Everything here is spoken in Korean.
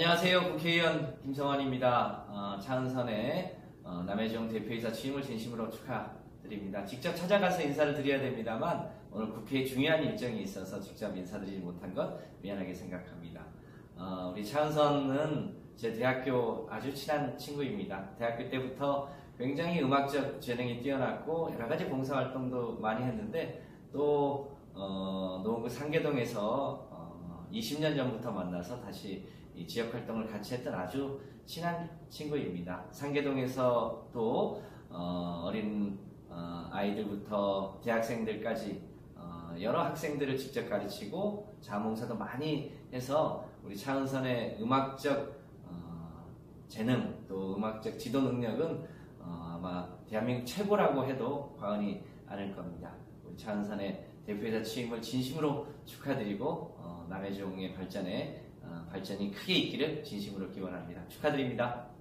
안녕하세요. 국회의원 김성환입니다. 어, 차은선의 어, 남해정 대표이사 취임을 진심으로 축하드립니다. 직접 찾아가서 인사를 드려야 됩니다만 오늘 국회에 중요한 일정이 있어서 직접 인사드리지 못한 것 미안하게 생각합니다. 어, 우리 차은선은 제 대학교 아주 친한 친구입니다. 대학교 때부터 굉장히 음악적 재능이 뛰어났고 여러 가지 봉사활동도 많이 했는데 또 어, 노원구 상계동에서 어, 20년 전부터 만나서 다시 이 지역 활동을 같이 했던 아주 친한 친구입니다. 상계동에서 또 어, 린 어, 아이들부터 대학생들까지 어, 여러 학생들을 직접 가르치고 자몽사도 많이 해서 우리 차은선의 음악적 어, 재능 또 음악적 지도 능력은 어, 아마 대한민국 최고라고 해도 과언이 아닐 겁니다. 우리 차은선의 대표이사 취임을 진심으로 축하드리고 어, 남해종의 발전에 어, 발전이 크게 있기를 진심으로 기원합니다. 축하드립니다.